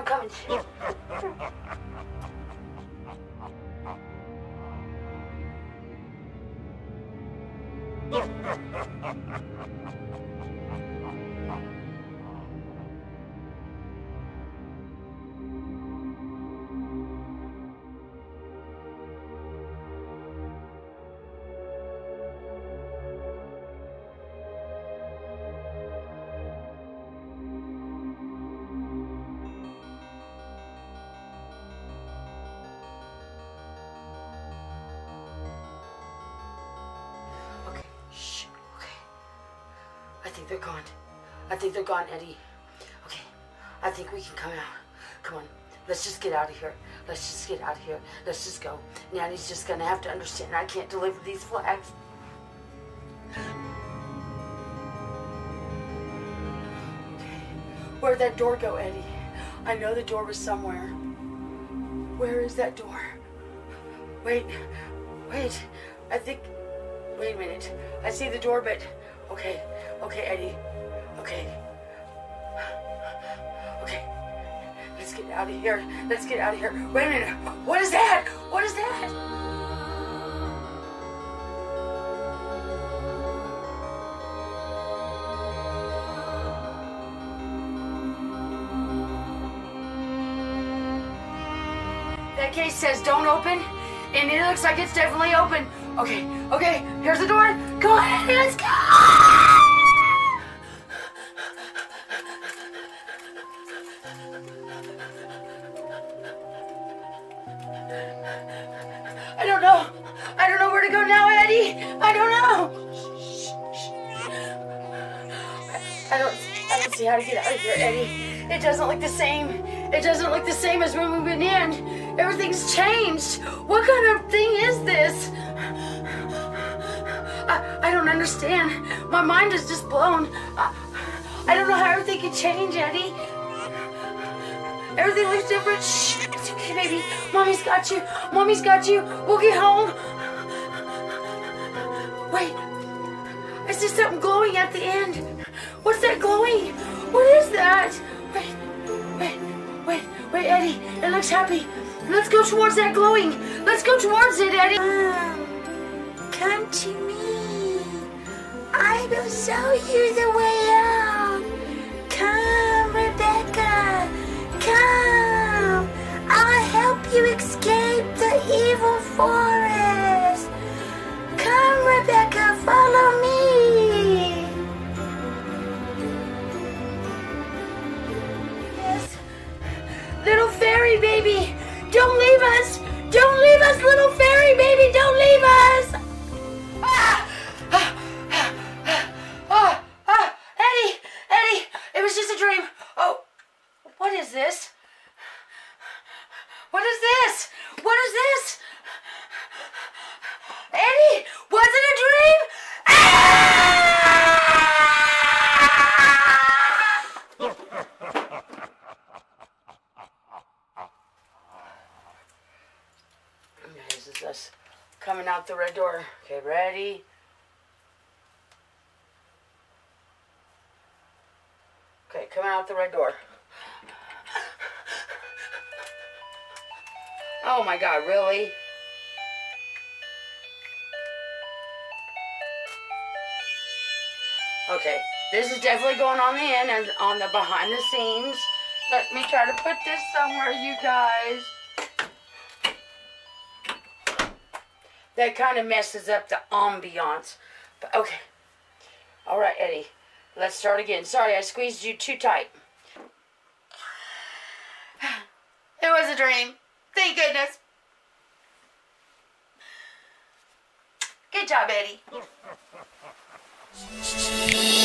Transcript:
I hear him coming. They're gone. I think they're gone, Eddie. Okay, I think we can come out. Come on, let's just get out of here. Let's just get out of here. Let's just go. Nanny's just gonna have to understand I can't deliver these flags. Okay, where'd that door go, Eddie? I know the door was somewhere. Where is that door? Wait, wait. I think. Wait a minute. I see the door, but. Okay, okay, Eddie. Okay. Okay. Let's get out of here. Let's get out of here. Wait a minute. What is that? What is that? That case says don't open, and it looks like it's definitely open. Okay, okay, here's the door. Go ahead, let's go! I don't know where to go now, Eddie. I don't know. I don't. I don't see how to get out of here, Eddie. It doesn't look the same. It doesn't look the same as when we went in. Everything's changed. What kind of thing is this? I, I don't understand. My mind is just blown. I, I don't know how everything could change, Eddie. Everything looks different. Shh. It's okay, baby. Mommy's got you. Mommy's got you. We'll get home. Wait. I see something glowing at the end. What's that glowing? What is that? Wait, wait, wait, wait, Eddie. It looks happy. Let's go towards that glowing. Let's go towards it, Eddie. Come to me. I will show you the way was just a dream. Oh, what is this? What is this? What is this? Eddie, was it a dream? This is us coming out the red door. Okay, ready? Coming out the red door. Oh my god, really? Okay, this is definitely going on the end and on the behind the scenes. Let me try to put this somewhere, you guys. That kind of messes up the ambiance. But okay. All right, Eddie. Let's start again. Sorry, I squeezed you too tight. It was a dream. Thank goodness. Good job, Eddie.